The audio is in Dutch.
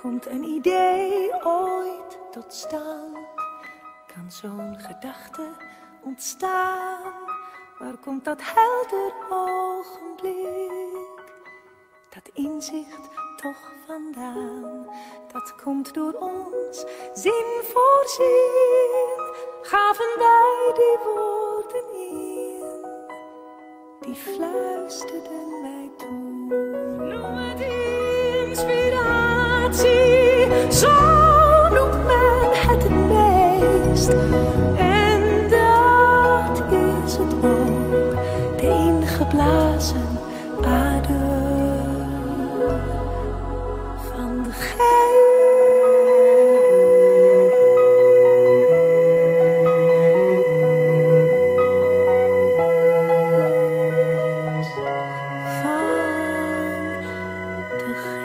komt een idee ooit tot stand? Kan zo'n gedachte ontstaan? Waar komt dat helder ogenblik? Dat inzicht toch vandaan? Dat komt door ons zin voor zin. Gaven wij die woorden in, die fluisterden wij toe. En dat is het ook, de ingeblazen adem van de geest. Van de geest.